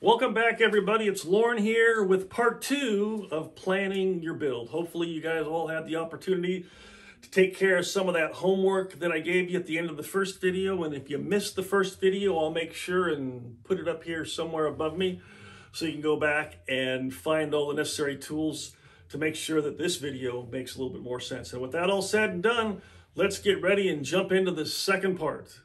Welcome back, everybody. It's Lauren here with part two of planning your build. Hopefully, you guys all had the opportunity to take care of some of that homework that I gave you at the end of the first video. And if you missed the first video, I'll make sure and put it up here somewhere above me so you can go back and find all the necessary tools to make sure that this video makes a little bit more sense. And with that all said and done, let's get ready and jump into the second part.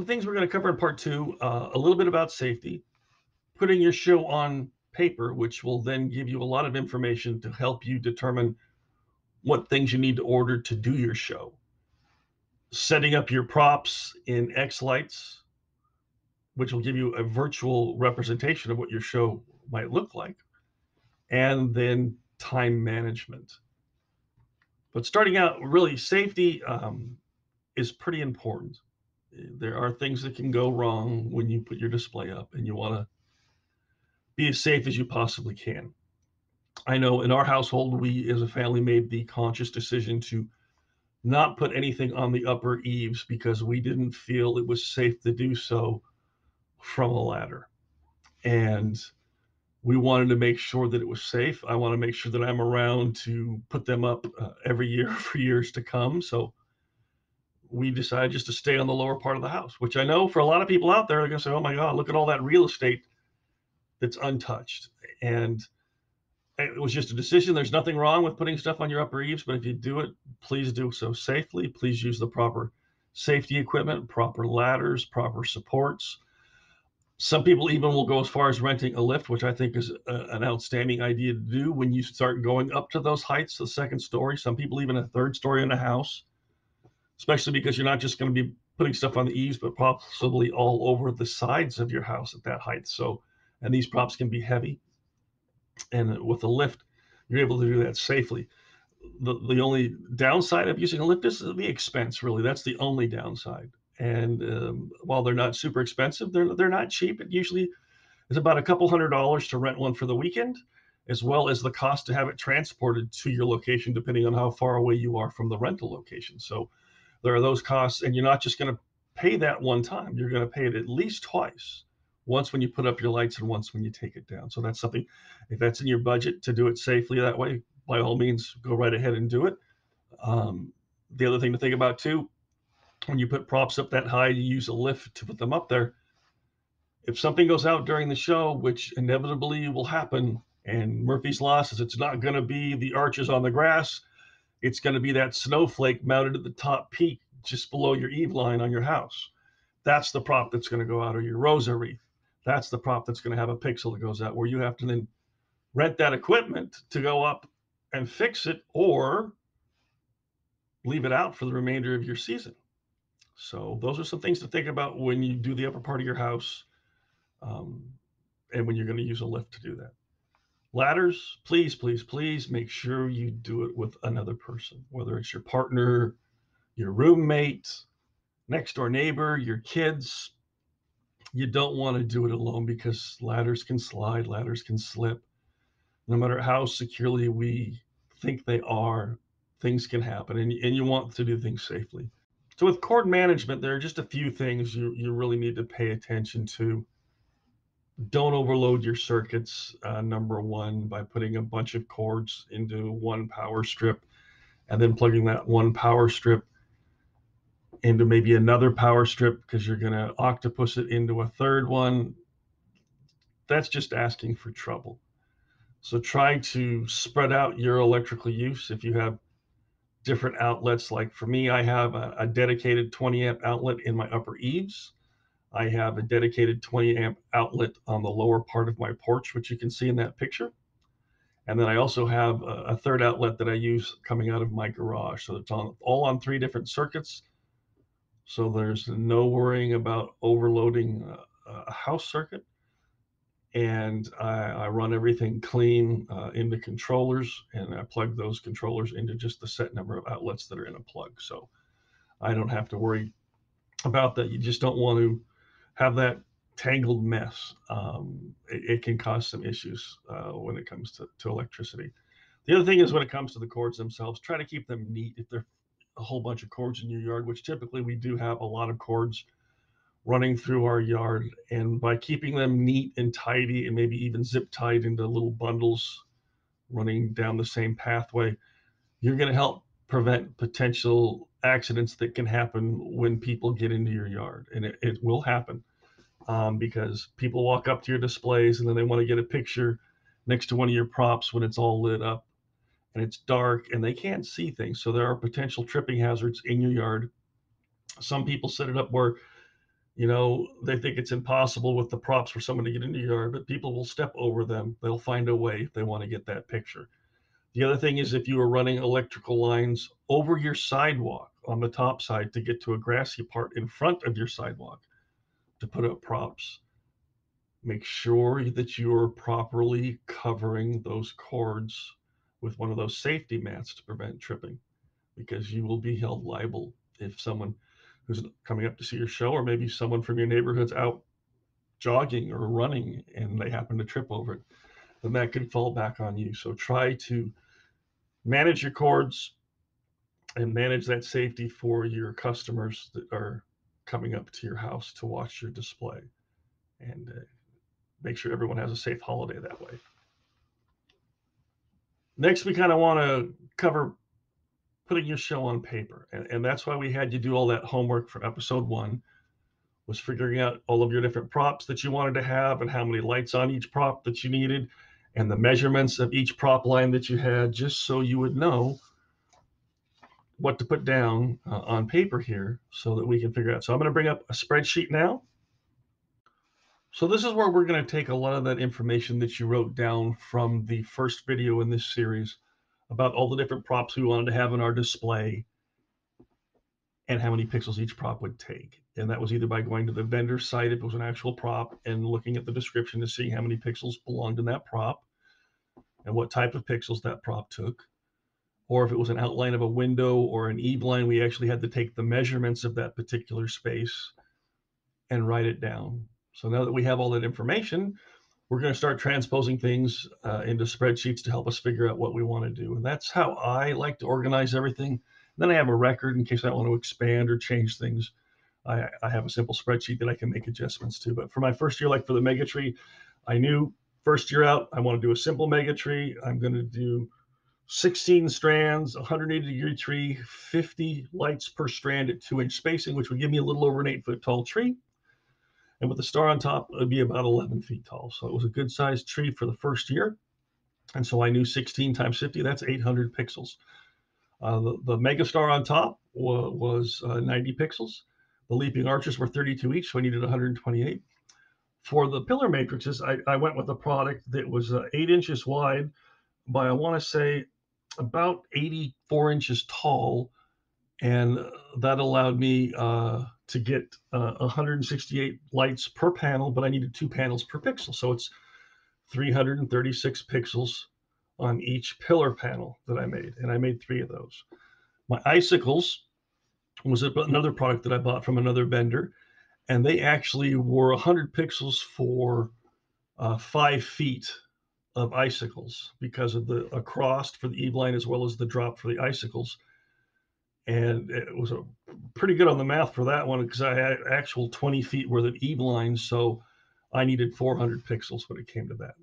Some things we're going to cover in part two, uh, a little bit about safety, putting your show on paper, which will then give you a lot of information to help you determine what things you need to order to do your show. Setting up your props in xLights, which will give you a virtual representation of what your show might look like, and then time management. But starting out, really, safety um, is pretty important there are things that can go wrong when you put your display up and you want to be as safe as you possibly can. I know in our household, we as a family made the conscious decision to not put anything on the upper eaves because we didn't feel it was safe to do so from a ladder. And we wanted to make sure that it was safe. I want to make sure that I'm around to put them up uh, every year for years to come. So we decided just to stay on the lower part of the house, which I know for a lot of people out there, they're going to say, oh my God, look at all that real estate that's untouched. And it was just a decision. There's nothing wrong with putting stuff on your upper eaves, but if you do it, please do so safely. Please use the proper safety equipment, proper ladders, proper supports. Some people even will go as far as renting a lift, which I think is a, an outstanding idea to do when you start going up to those heights, the second story. Some people even a third story in a house especially because you're not just going to be putting stuff on the eaves, but possibly all over the sides of your house at that height. So, and these props can be heavy. And with a lift, you're able to do that safely. The, the only downside of using a lift is the expense, really. That's the only downside. And um, while they're not super expensive, they're, they're not cheap. It usually is about a couple hundred dollars to rent one for the weekend, as well as the cost to have it transported to your location, depending on how far away you are from the rental location. So, there are those costs, and you're not just going to pay that one time. You're going to pay it at least twice. Once when you put up your lights, and once when you take it down. So that's something. If that's in your budget to do it safely that way, by all means, go right ahead and do it. Um, the other thing to think about too, when you put props up that high, you use a lift to put them up there. If something goes out during the show, which inevitably will happen, and Murphy's Law says it's not going to be the arches on the grass, it's going to be that snowflake mounted at the top peak just below your eave line on your house. That's the prop that's going to go out, or your rosa wreath. That's the prop that's going to have a pixel that goes out, where you have to then rent that equipment to go up and fix it, or leave it out for the remainder of your season. So those are some things to think about when you do the upper part of your house, um, and when you're going to use a lift to do that. Ladders, please, please, please make sure you do it with another person, whether it's your partner, your roommate, next door neighbor, your kids. You don't want to do it alone because ladders can slide, ladders can slip. No matter how securely we think they are, things can happen, and, and you want to do things safely. So, with cord management, there are just a few things you, you really need to pay attention to don't overload your circuits, uh, number one, by putting a bunch of cords into one power strip and then plugging that one power strip into maybe another power strip because you're going to octopus it into a third one. That's just asking for trouble. So try to spread out your electrical use. If you have different outlets, like for me, I have a, a dedicated 20 amp outlet in my upper eaves I have a dedicated 20 amp outlet on the lower part of my porch, which you can see in that picture. And then I also have a, a third outlet that I use coming out of my garage. So it's on all on three different circuits. So there's no worrying about overloading a, a house circuit. And I, I run everything clean uh, into controllers and I plug those controllers into just the set number of outlets that are in a plug. So I don't have to worry about that. You just don't want to have that tangled mess, um, it, it, can cause some issues uh, when it comes to, to electricity. The other thing is when it comes to the cords themselves, try to keep them neat. If they're a whole bunch of cords in your yard, which typically we do have a lot of cords running through our yard, and by keeping them neat and tidy and maybe even zip tied into little bundles running down the same pathway, you're going to help prevent potential accidents that can happen when people get into your yard. And it, it will happen um, because people walk up to your displays and then they want to get a picture next to one of your props when it's all lit up and it's dark and they can't see things. So there are potential tripping hazards in your yard. Some people set it up where, you know, they think it's impossible with the props for someone to get into your yard, but people will step over them. They'll find a way if they want to get that picture. The other thing is if you are running electrical lines over your sidewalk on the top side to get to a grassy part in front of your sidewalk to put up props, make sure that you're properly covering those cords with one of those safety mats to prevent tripping because you will be held liable if someone who's coming up to see your show or maybe someone from your neighborhood's out jogging or running and they happen to trip over it then that could fall back on you. So try to manage your cords and manage that safety for your customers that are coming up to your house to watch your display and uh, make sure everyone has a safe holiday that way. Next, we kind of want to cover putting your show on paper. And, and that's why we had you do all that homework for episode one was figuring out all of your different props that you wanted to have and how many lights on each prop that you needed and the measurements of each prop line that you had just so you would know what to put down uh, on paper here so that we can figure out. So I'm going to bring up a spreadsheet now. So this is where we're going to take a lot of that information that you wrote down from the first video in this series about all the different props we wanted to have in our display and how many pixels each prop would take. And that was either by going to the vendor site if it was an actual prop and looking at the description to see how many pixels belonged in that prop and what type of pixels that prop took or if it was an outline of a window or an eave line, we actually had to take the measurements of that particular space and write it down. So now that we have all that information, we're going to start transposing things uh, into spreadsheets to help us figure out what we want to do. And that's how I like to organize everything. Then I have a record in case I want to expand or change things. I, I have a simple spreadsheet that I can make adjustments to. But for my first year, like for the mega tree, I knew first year out, I want to do a simple mega tree. I'm going to do 16 strands, 180 degree tree, 50 lights per strand at two inch spacing, which would give me a little over an eight foot tall tree. And with the star on top, it would be about 11 feet tall. So it was a good sized tree for the first year. And so I knew 16 times 50, that's 800 pixels. Uh, the, the mega star on top wa- was uh, 90 pixels. The leaping arches were 32 each, so I needed 128. For the pillar matrices, I, I went with a product that was uh, eight inches wide by, I want to say, about 84 inches tall, and that allowed me uh, to get uh, 168 lights per panel, but I needed two panels per pixel. So it's 336 pixels on each pillar panel that I made, and I made three of those. My icicles was another product that I bought from another vendor, and they actually were 100 pixels for uh, five feet of icicles because of the across for the eave line as well as the drop for the icicles. And it was a pretty good on the math for that one because I had actual 20 feet worth of eave lines. So I needed 400 pixels when it came to that.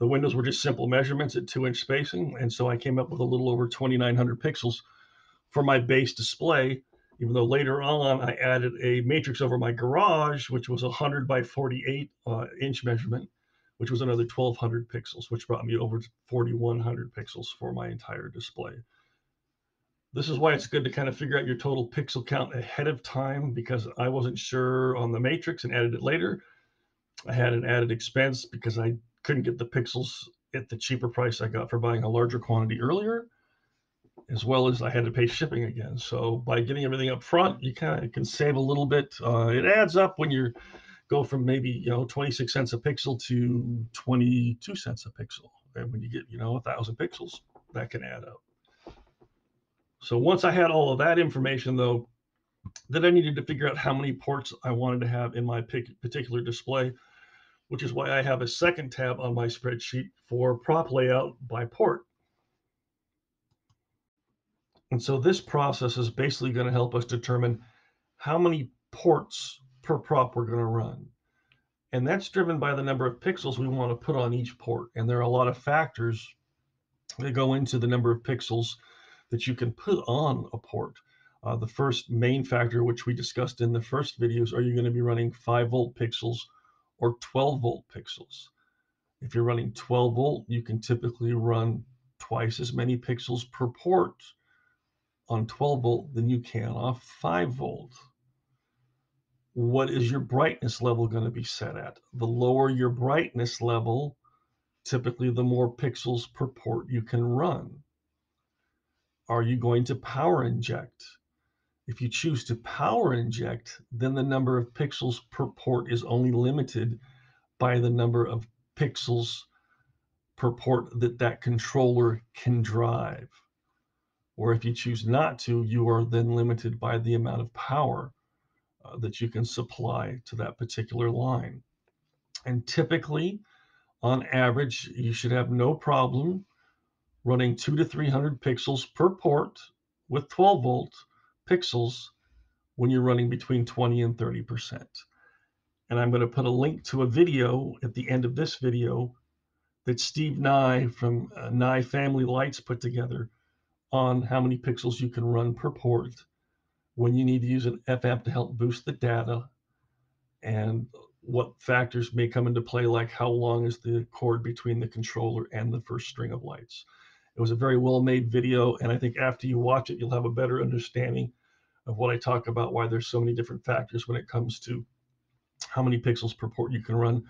The windows were just simple measurements at two inch spacing. And so I came up with a little over 2,900 pixels for my base display, even though later on I added a matrix over my garage, which was a 100 by 48 uh, inch measurement which was another 1200 pixels, which brought me over 4100 pixels for my entire display. This is why it's good to kind of figure out your total pixel count ahead of time because I wasn't sure on the matrix and added it later. I had an added expense because I couldn't get the pixels at the cheaper price I got for buying a larger quantity earlier, as well as I had to pay shipping again. So by getting everything up front, you kind of can save a little bit. Uh, it adds up when you're go from maybe you know 26 cents a pixel to 22 cents a pixel and when you get you know a thousand pixels that can add up so once i had all of that information though Then I needed to figure out how many ports I wanted to have in my particular display, which is why I have a second tab on my spreadsheet for prop layout by port. And so this process is basically going to help us determine how many ports per prop we're going to run. And that's driven by the number of pixels we want to put on each port. And there are a lot of factors that go into the number of pixels that you can put on a port. Uh, the first main factor, which we discussed in the first videos, are you going to be running 5 volt pixels or 12 volt pixels? If you're running 12 volt, you can typically run twice as many pixels per port on 12 volt than you can off 5 volt. What is your brightness level going to be set at? The lower your brightness level, typically the more pixels per port you can run. Are you going to power inject? If you choose to power inject, then the number of pixels per port is only limited by the number of pixels per port that that controller can drive. Or if you choose not to, you are then limited by the amount of power uh, that you can supply to that particular line. And typically, on average, you should have no problem running two to 300 pixels per port with 12 volt pixels when you're running between 20 and 30%. And I'm going to put a link to a video at the end of this video that Steve Nye from uh, Nye Family Lights put together on how many pixels you can run per port when you need to use an F-Amp to help boost the data and what factors may come into play, like how long is the cord between the controller and the first string of lights. It was a very well made video, and I think after you watch it, you'll have a better understanding of what I talk about, why there's so many different factors when it comes to how many pixels per port you can run.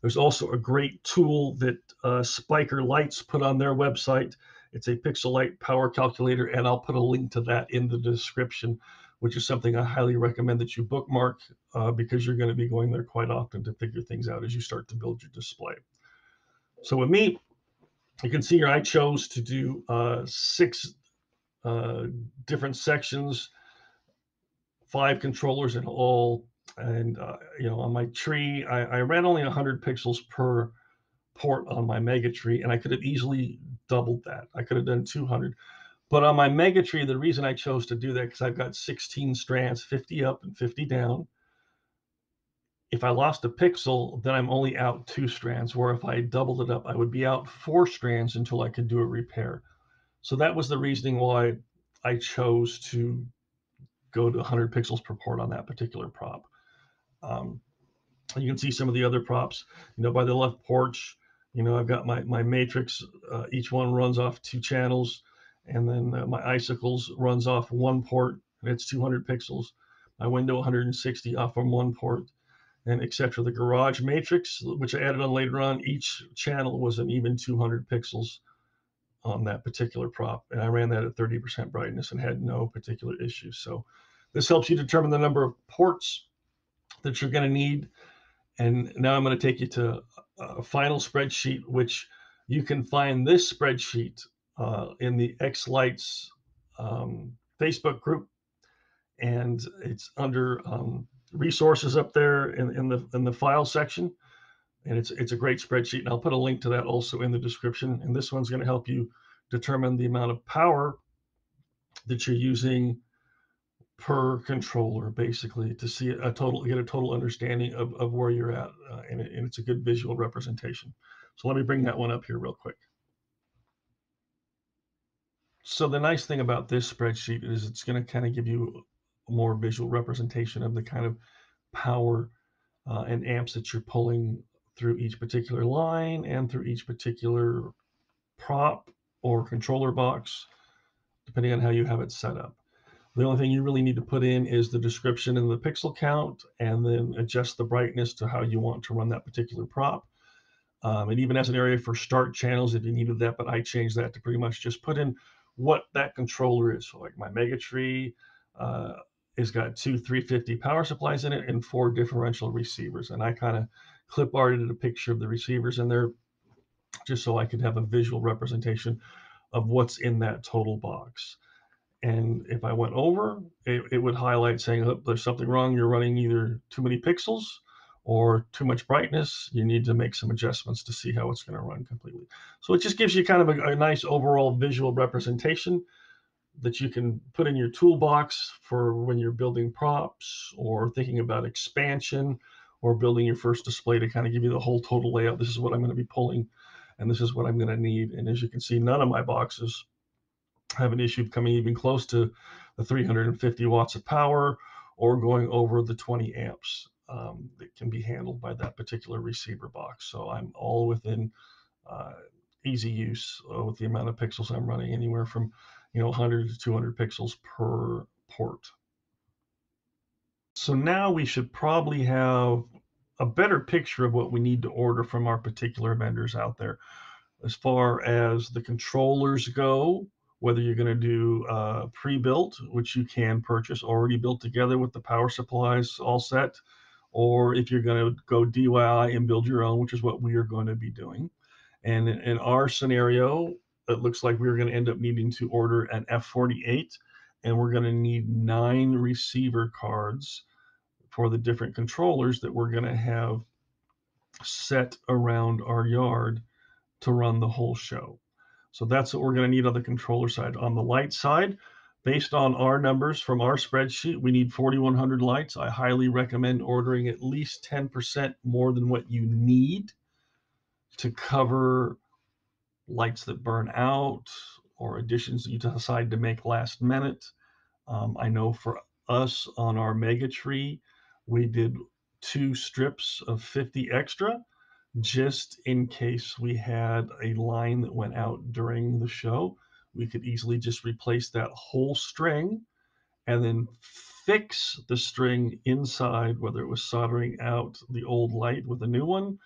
There's also a great tool that uh, Spiker Lights put on their website. It's a pixel light power calculator, and I'll put a link to that in the description which is something I highly recommend that you bookmark uh, because you're going to be going there quite often to figure things out as you start to build your display. So with me, you can see here I chose to do uh, six uh, different sections, five controllers in all. And, uh, you know, on my tree, I, I ran only 100 pixels per port on my mega tree, and I could have easily doubled that. I could have done 200. But on my mega tree, the reason I chose to do that because I've got 16 strands, 50 up and 50 down. If I lost a pixel, then I'm only out two strands. Where if I doubled it up, I would be out four strands until I could do a repair. So that was the reasoning why I chose to go to 100 pixels per port on that particular prop. Um, you can see some of the other props. You know, by the left porch, you know, I've got my my matrix. Uh, each one runs off two channels and then uh, my icicles runs off one port and it's 200 pixels. My window 160 off from one port and etc the garage matrix which i added on later on each channel was an even 200 pixels on that particular prop and i ran that at 30% brightness and had no particular issues. So this helps you determine the number of ports that you're going to need. And now i'm going to take you to a final spreadsheet which you can find this spreadsheet uh, in the xLights um, Facebook group, and it's under um, resources up there in, in the in the file section. And it's it's a great spreadsheet, and I'll put a link to that also in the description. And this one's going to help you determine the amount of power that you're using per controller, basically, to see a total get a total understanding of, of where you're at, uh, and, it, and it's a good visual representation. So let me bring that one up here real quick. So the nice thing about this spreadsheet is it's going to kind of give you a more visual representation of the kind of power uh, and amps that you're pulling through each particular line and through each particular prop or controller box, depending on how you have it set up. The only thing you really need to put in is the description and the pixel count, and then adjust the brightness to how you want to run that particular prop. Um, and even as an area for start channels, if you needed that, but I changed that to pretty much just put in what that controller is. So like my Megatree uh, has got two 350 power supplies in it and four differential receivers. And I kind of clip arted a picture of the receivers in there just so I could have a visual representation of what's in that total box. And if I went over, it, it would highlight saying, oh, there's something wrong. You're running either too many pixels or too much brightness. You need to make some adjustments to see how it's going to run completely. So it just gives you kind of a, a nice overall visual representation that you can put in your toolbox for when you're building props or thinking about expansion or building your first display to kind of give you the whole total layout. This is what I'm going to be pulling and this is what I'm going to need. And as you can see, none of my boxes have an issue coming even close to the 350 watts of power or going over the 20 amps um, that can be handled by that particular receiver box. So I'm all within uh, easy use uh, with the amount of pixels I'm running, anywhere from you know 100 to 200 pixels per port. So now we should probably have a better picture of what we need to order from our particular vendors out there. As far as the controllers go, whether you're going to do uh, pre-built, which you can purchase already built together with the power supplies all set, or if you're going to go DIY and build your own, which is what we are going to be doing. And in, our scenario, it looks like we're going to end up needing to order an F48, and we're going to need nine receiver cards for the different controllers that we're going to have set around our yard to run the whole show. So that's what we're going to need on the controller side. On the light side, based on our numbers from our spreadsheet, we need 4,100 lights. I highly recommend ordering at least 10% more than what you need to cover lights that burn out or additions that you decide to make last minute. Um, I know for us on our mega tree, we did two strips of 50 extra just in case we had a line that went out during the show. We could easily just replace that whole string and then fix the string inside, whether it was soldering out the old light with a new one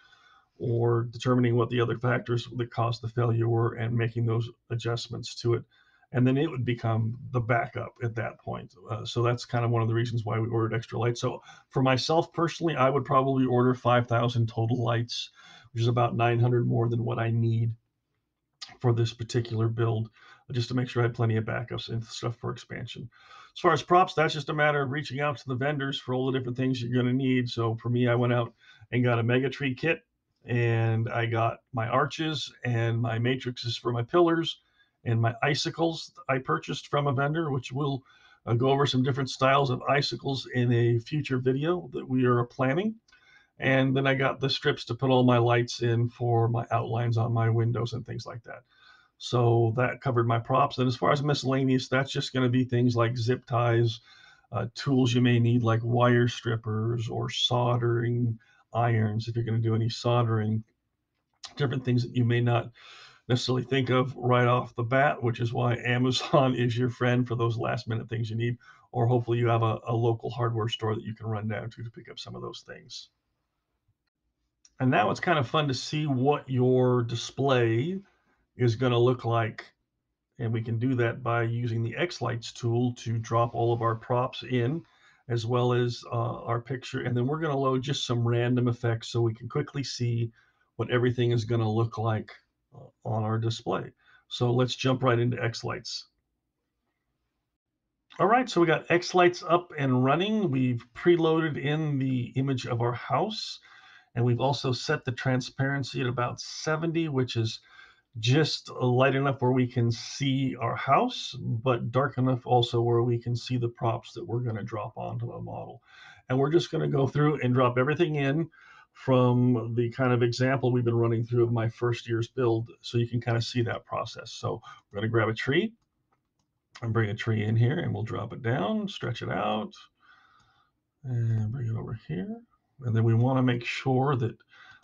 or determining what the other factors that caused the failure were and making those adjustments to it. And then it would become the backup at that point. Uh, so that's kind of one of the reasons why we ordered extra lights. So for myself personally, I would probably order 5,000 total lights, which is about 900 more than what I need for this particular build, just to make sure I had plenty of backups and stuff for expansion. As far as props, that's just a matter of reaching out to the vendors for all the different things you're going to need. So for me, I went out and got a Mega Tree kit and I got my arches and my matrices for my pillars and my icicles I purchased from a vendor, which will uh, go over some different styles of icicles in a future video that we are planning. And then I got the strips to put all my lights in for my outlines on my windows and things like that. So that covered my props. And as far as miscellaneous, that's just going to be things like zip ties, uh, tools you may need like wire strippers or soldering irons if you're going to do any soldering, different things that you may not necessarily think of right off the bat, which is why Amazon is your friend for those last minute things you need. Or hopefully you have a, a local hardware store that you can run down to to pick up some of those things. And now it's kind of fun to see what your display is going to look like. And we can do that by using the xLights tool to drop all of our props in as well as uh, our picture. And then we're going to load just some random effects so we can quickly see what everything is going to look like uh, on our display. So let's jump right into xLights. All right, so we got xLights up and running. We've preloaded in the image of our house, and we've also set the transparency at about 70, which is just light enough where we can see our house, but dark enough also where we can see the props that we're going to drop onto the model. And we're just going to go through and drop everything in from the kind of example we've been running through of my first year's build so you can kind of see that process. So we're going to grab a tree and bring a tree in here and we'll drop it down, stretch it out, and bring it over here. And then we want to make sure that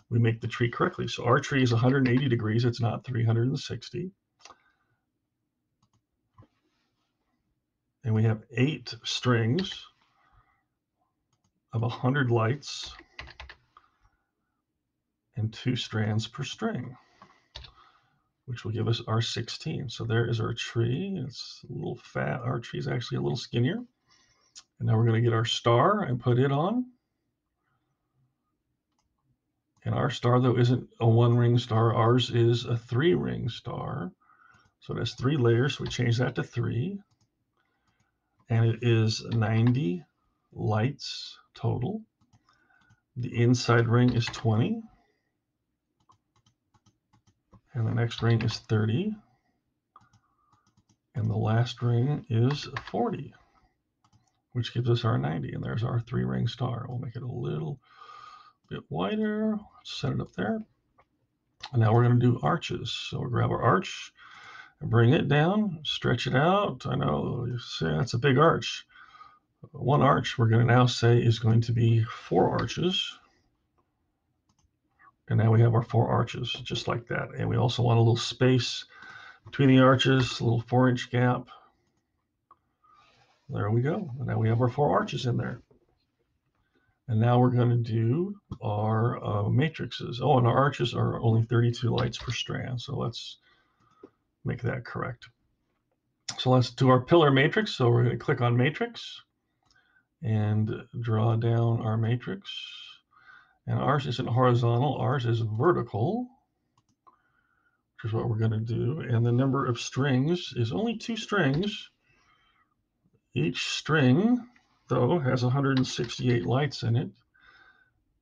we make the tree correctly. So our tree is 180 degrees, it's not 360. And we have eight strings of 100 lights and two strands per string, which will give us our 16. So there is our tree. It's a little fat. Our tree is actually a little skinnier. And now we're going to get our star and put it on. And our star, though, isn't a one ring star. Ours is a three ring star. So it has three layers. So we change that to three. and it is 90 lights total. The inside ring is 20. And the next ring is 30. And the last ring is 40, which gives us our 90. And there's our three ring star. We'll make it a little bit wider. Set it up there. And now we're going to do arches. So we'll grab our arch and bring it down, stretch it out. I know you say that's a big arch. One arch we're going to now say is going to be four arches. And now we have our four arches just like that. And we also want a little space between the arches, a little four inch gap. There we go. And now we have our four arches in there. And now we're going to do our uh, matrices. Oh, and our arches are only 32 lights per strand. So let's make that correct. So let's do our pillar matrix. So we're going to click on matrix and draw down our matrix. And ours isn't horizontal, ours is vertical, which is what we're going to do. And the number of strings is only two strings. Each string though, has 168 lights in it,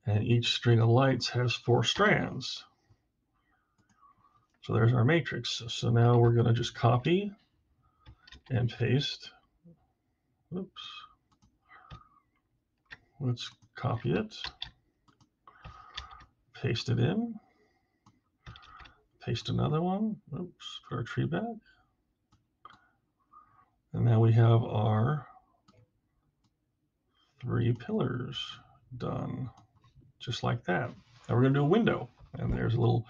and each string of lights has four strands. So there's our matrix. So now we're going to just copy and paste. Oops. Let's copy it, paste it in, paste another one. Oops, put our tree back. And now we have our three pillars done just like that. Now we're going to do a window and there's a little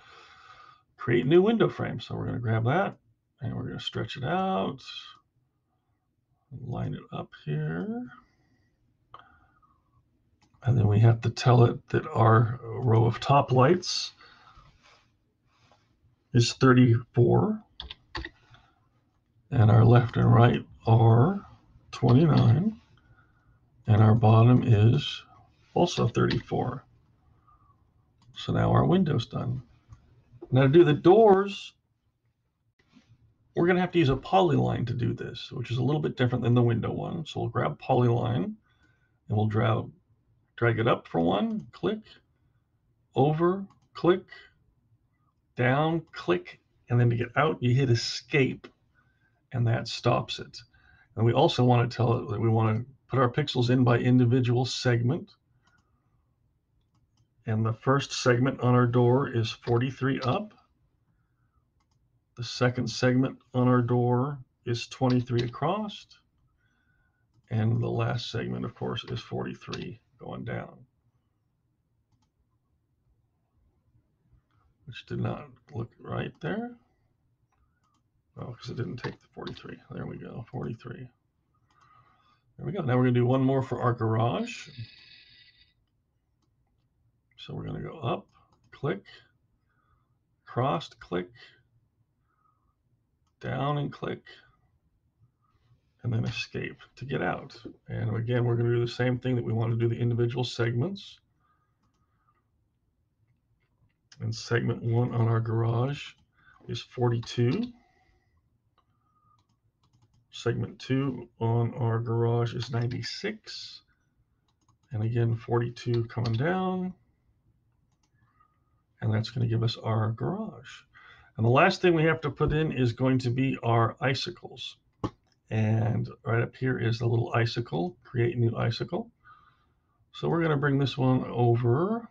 create new window frame. So we're going to grab that and we're going to stretch it out, line it up here. And then we have to tell it that our row of top lights is 34 and our left and right are 29 and our bottom is also 34. So now our window's done. Now to do the doors, we're going to have to use a polyline to do this, which is a little bit different than the window one. So we'll grab polyline and we'll drag, drag it up for one, click, over, click, down, click, and then to get out, you hit escape, and that stops it. And we also want to tell it that we want to put our pixels in by individual segment. And the first segment on our door is 43 up. The second segment on our door is 23 across. And the last segment, of course, is 43 going down. Which did not look right there. Oh, because it didn't take the 43. There we go, 43. There we go. Now we're going to do one more for our garage. So we're going to go up, click, crossed, click, down and click, and then escape to get out. And again, we're going to do the same thing that we want to do the individual segments. And segment one on our garage is 42. Segment two on our garage is 96. And again, 42 coming down. And that's going to give us our garage. And the last thing we have to put in is going to be our icicles. And right up here is the little icicle, create new icicle. So we're going to bring this one over.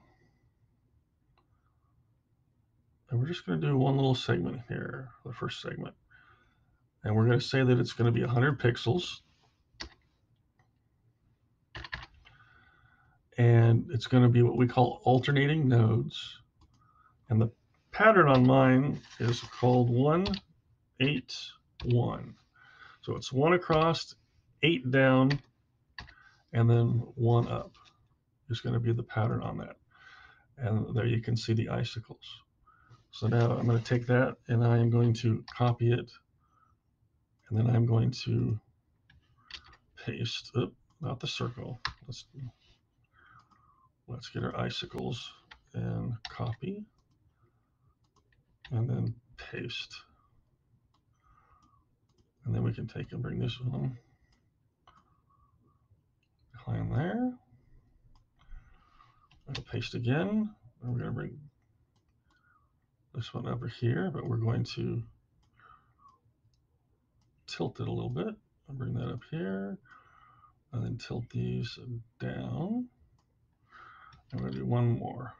And we're just going to do one little segment here, the first segment and we're going to say that it's going to be 100 pixels. And it's going to be what we call alternating nodes. And the pattern on mine is called 181. So it's one across, eight down, and then one up is going to be the pattern on that. And there you can see the icicles. So now I'm going to take that and I am going to copy it and then I'm going to paste, not the circle. Let's, let's get our icicles and copy and then paste. And then we can take and bring this one decline there. I'll paste again. And we're going to bring this one over here, but we're going to tilt it a little bit. I'll bring that up here and then tilt these down. I'm going to do one more.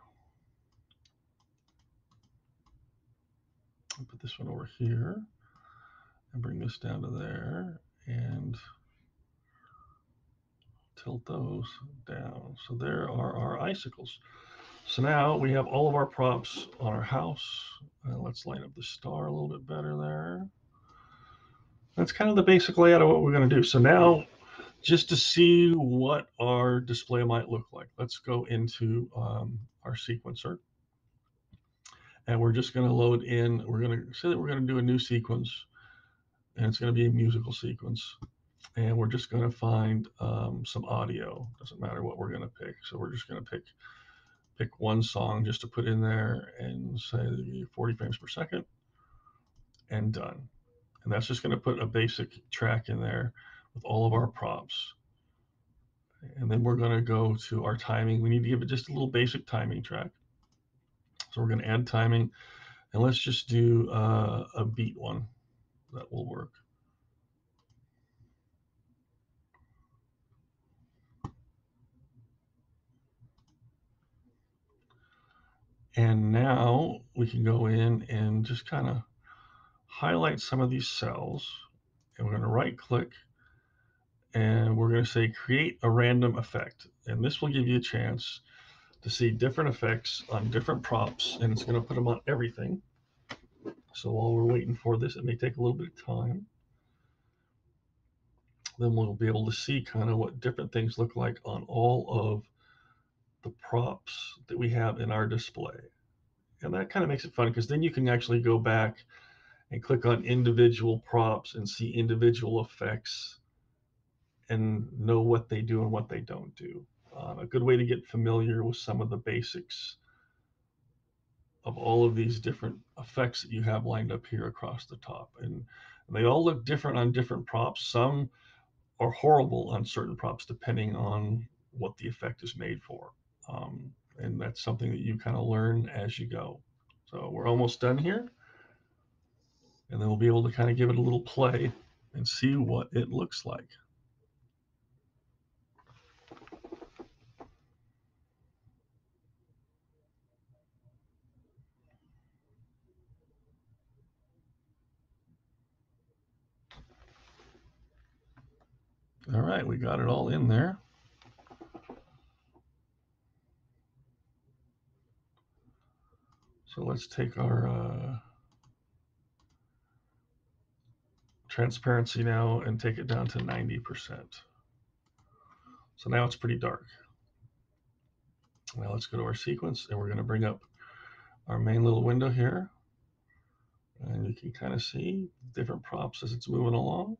I'll put this one over here and bring this down to there and tilt those down. So there are our icicles. So now we have all of our props on our house. Uh, let's line up the star a little bit better there. That's kind of the basic layout of what we're going to do. So now, just to see what our display might look like, let's go into um, our sequencer. And we're just going to load in, we're going to say that we're going to do a new sequence, and it's going to be a musical sequence. And we're just going to find um, some audio. Doesn't matter what we're going to pick. So we're just going to pick pick one song just to put in there and say 40 frames per second and done. And that's just going to put a basic track in there with all of our props. And then we're going to go to our timing. We need to give it just a little basic timing track. So we're going to add timing. And let's just do uh, a beat one. That will work. And now we can go in and just kind of highlight some of these cells and we're going to right click and we're going to say create a random effect. And this will give you a chance to see different effects on different props and it's going to put them on everything. So while we're waiting for this, it may take a little bit of time. Then we'll be able to see kind of what different things look like on all of the props that we have in our display. And that kind of makes it fun because then you can actually go back and click on individual props and see individual effects and know what they do and what they don't do. Uh, a good way to get familiar with some of the basics of all of these different effects that you have lined up here across the top. And they all look different on different props. Some are horrible on certain props depending on what the effect is made for. Um, and that's something that you kind of learn as you go. So we're almost done here and then we'll be able to kind of give it a little play and see what it looks like. All right, we got it all in there. So let's take our uh, transparency now and take it down to 90%. So now it's pretty dark. Now let's go to our sequence and we're going to bring up our main little window here. And you can kind of see different props as it's moving along.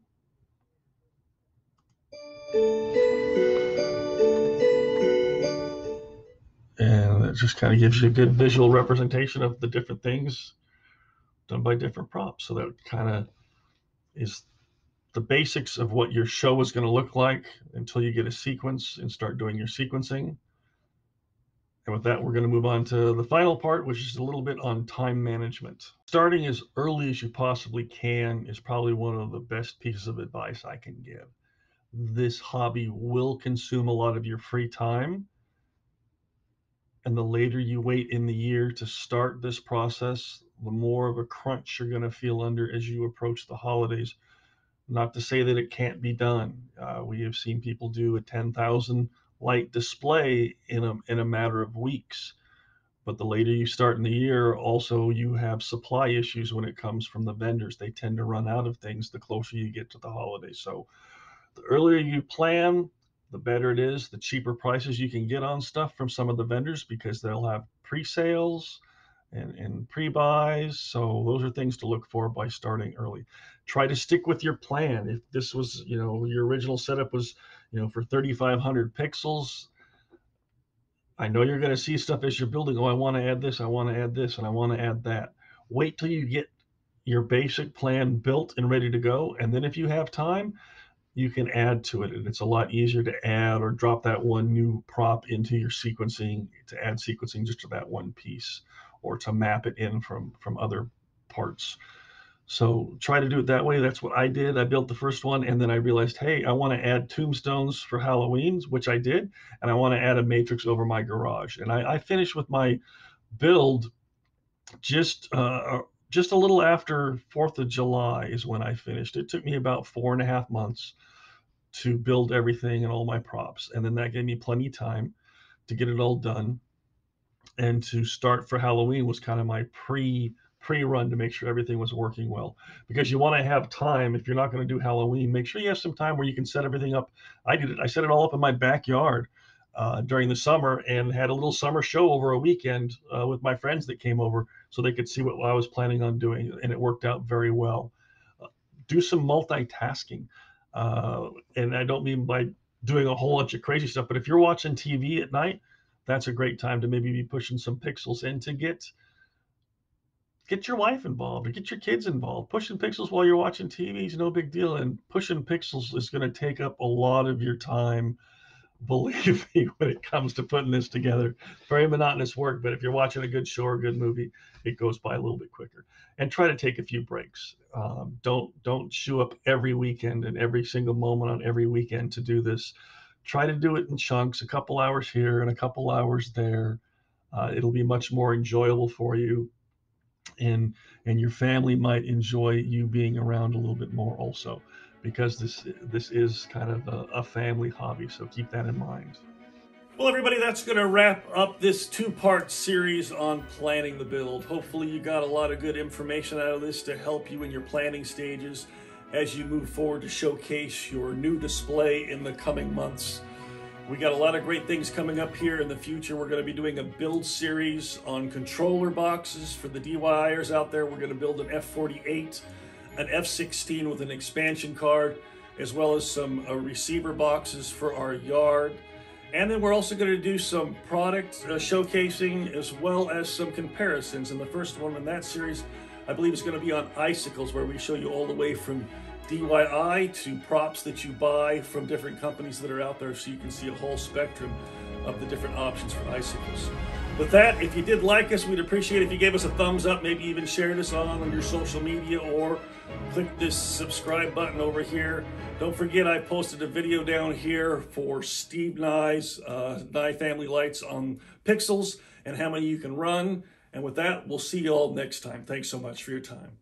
And it just kind of gives you a good visual representation of the different things done by different props. So that kind of is the basics of what your show is going to look like until you get a sequence and start doing your sequencing. And with that, we're going to move on to the final part, which is a little bit on time management. Starting as early as you possibly can is probably one of the best pieces of advice I can give. This hobby will consume a lot of your free time. And the later you wait in the year to start this process, the more of a crunch you're going to feel under as you approach the holidays. Not to say that it can't be done. Uh, we have seen people do a 10,000 light display in a, in a matter of weeks. But the later you start in the year, also you have supply issues when it comes from the vendors. They tend to run out of things the closer you get to the holidays. So the earlier you plan, the better it is. The cheaper prices you can get on stuff from some of the vendors because they'll have pre sales and, and pre-buys. So those are things to look for by starting early. Try to stick with your plan. If this was, you know, your original setup was, you know, for 3,500 pixels, I know you're going to see stuff as you're building. Oh, I want to add this, I want to add this, and I want to add that. Wait till you get your basic plan built and ready to go. And then if you have time, you can add to it. And it's a lot easier to add or drop that one new prop into your sequencing to add sequencing just to that one piece or to map it in from, from other parts. So try to do it that way. That's what I did. I built the first one and then I realized, hey, I want to add tombstones for Halloween's, which I did. And I want to add a matrix over my garage. And I, I finished with my build just uh, just a little after Fourth of July is when I finished. It took me about four and a half months to build everything and all my props, and then that gave me plenty of time to get it all done. And to start for Halloween was kind of my pre pre-run to make sure everything was working well because you want to have time if you're not going to do halloween make sure you have some time where you can set everything up i did it i set it all up in my backyard uh, during the summer and had a little summer show over a weekend uh, with my friends that came over so they could see what I was planning on doing. And it worked out very well. Uh, do some multitasking. Uh, and I don't mean by doing a whole bunch of crazy stuff, but if you're watching TV at night, that's a great time to maybe be pushing some pixels in to get get your wife involved or get your kids involved. Pushing pixels while you're watching TV is no big deal, and pushing pixels is going to take up a lot of your time believe me when it comes to putting this together. Very monotonous work, but if you're watching a good show or a good movie, it goes by a little bit quicker. And try to take a few breaks. Um, don't don't show up every weekend and every single moment on every weekend to do this. Try to do it in chunks, a couple hours here and a couple hours there. Uh, it'll be much more enjoyable for you, and and your family might enjoy you being around a little bit more also because this this is kind of a, a family hobby. So keep that in mind. Well, everybody, that's going to wrap up this two-part series on planning the build. Hopefully you got a lot of good information out of this to help you in your planning stages as you move forward to showcase your new display in the coming months. We got a lot of great things coming up here in the future. We're going to be doing a build series on controller boxes for the DIYers out there. We're going to build an F48 an F-16 with an expansion card, as well as some uh, receiver boxes for our yard. And then we're also going to do some product uh, showcasing as well as some comparisons. And the first one in that series, I believe, is going to be on icicles, where we show you all the way from DIY to props that you buy from different companies that are out there so you can see a whole spectrum of the different options for icicles. With that, if you did like us, we'd appreciate if you gave us a thumbs up, maybe even shared us on, on your social media or click this subscribe button over here. Don't forget I posted a video down here for Steve Nye's uh, Nye Family Lights on pixels and how many you can run. And with that, we'll see you all next time. Thanks so much for your time.